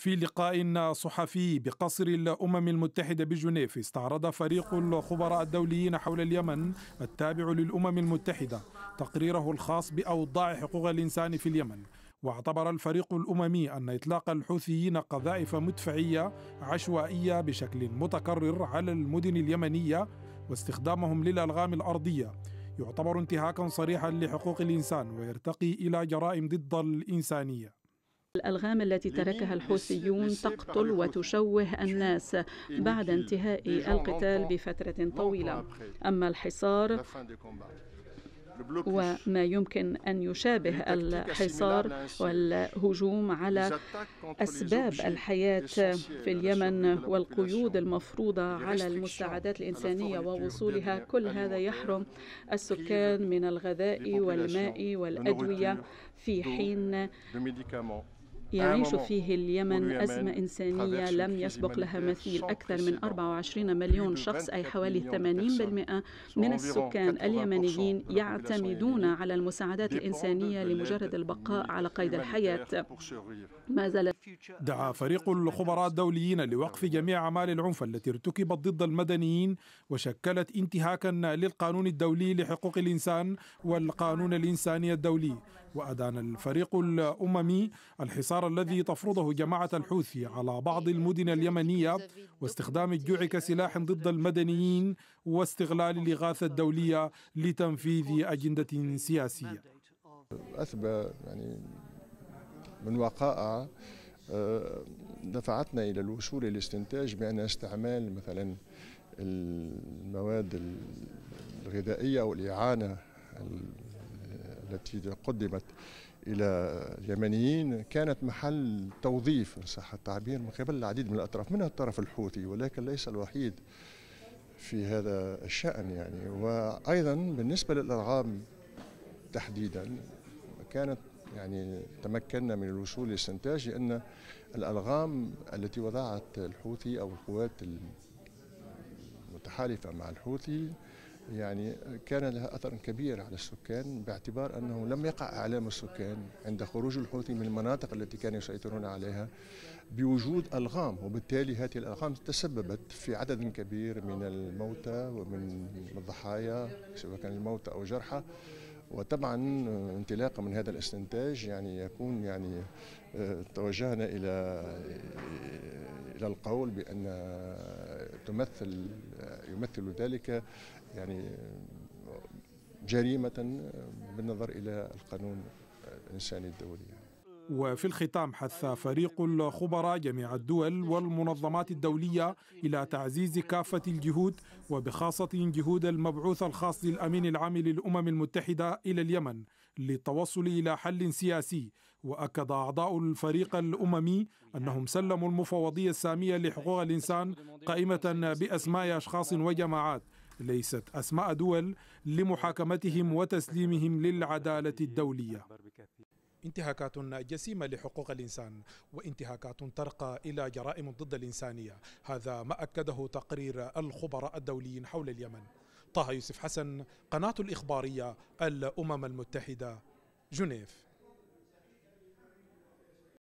في لقاء صحفي بقصر الأمم المتحدة بجنيف استعرض فريق الخبراء الدوليين حول اليمن التابع للأمم المتحدة تقريره الخاص بأوضاع حقوق الإنسان في اليمن. واعتبر الفريق الأممي أن إطلاق الحوثيين قذائف مدفعية عشوائية بشكل متكرر على المدن اليمنية واستخدامهم للألغام الأرضية. يعتبر انتهاكا صريحا لحقوق الإنسان ويرتقي إلى جرائم ضد الإنسانية. الألغام التي تركها الحوثيون تقتل وتشوه الناس بعد انتهاء القتال بفترة طويلة. أما الحصار وما يمكن أن يشابه الحصار والهجوم على أسباب الحياة في اليمن والقيود المفروضة على المساعدات الإنسانية ووصولها. كل هذا يحرم السكان من الغذاء والماء والأدوية في حين يعيش فيه اليمن أزمة إنسانية لم يسبق لها مثيل أكثر من 24 مليون شخص أي حوالي 80% من السكان اليمنيين يعتمدون على المساعدات الإنسانية لمجرد البقاء على قيد الحياة. ما زالت دعا فريق الخبراء الدوليين لوقف جميع أعمال العنف التي ارتكبت ضد المدنيين وشكلت انتهاكا للقانون الدولي لحقوق الإنسان والقانون الإنساني الدولي. وأدان الفريق الأممي الحصار الذي تفرضه جماعة الحوثي على بعض المدن اليمنية واستخدام الجوع كسلاح ضد المدنيين واستغلال الإغاثة الدولية لتنفيذ أجندة سياسية. أثبت يعني من وقائع آه، دفعتنا إلى الوصول إلى الاستنتاج بأن استعمال مثلا المواد الغذائية أو الإعانة التي قدمت إلى اليمنيين كانت محل توظيف إن صح التعبير من قبل العديد من الأطراف منها الطرف الحوثي ولكن ليس الوحيد في هذا الشأن يعني. وأيضا بالنسبة للألغام تحديدا كانت يعني تمكنا من الوصول لاستنتاج أن الألغام التي وضعت الحوثي أو القوات المتحالفة مع الحوثي يعني كان لها أثر كبير على السكان باعتبار أنه لم يقع إعلام السكان عند خروج الحوثي من المناطق التي كانوا يسيطرون عليها بوجود ألغام وبالتالي هذه الألغام تسببت في عدد كبير من الموتى ومن الضحايا سواء كان الموتى أو جرحى. وطبعا انطلاقا من هذا الاستنتاج يعني يكون يعني آه، توجهنا إلى إلى القول بأن تمثل يمثل ذلك يعني جريمة بالنظر إلى القانون الإنساني الدولي. وفي الختام حث فريق الخبراء جميع الدول والمنظمات الدولية إلى تعزيز كافة الجهود وبخاصة جهود المبعوث الخاص للأمين العام للأمم المتحدة إلى اليمن للتوصل إلى حل سياسي. وأكد أعضاء الفريق الأممي أنهم سلموا المفوضية السامية لحقوق الإنسان قائمة بأسماء أشخاص وجماعات. ليست أسماء دول لمحاكمتهم وتسليمهم للعدالة الدولية. انتهاكات جسيمة لحقوق الإنسان وانتهاكات ترقى إلى جرائم ضد الإنسانية. هذا ما أكده تقرير الخبراء الدوليين حول اليمن. طه يوسف حسن قناة الإخبارية الأمم المتحدة جنيف.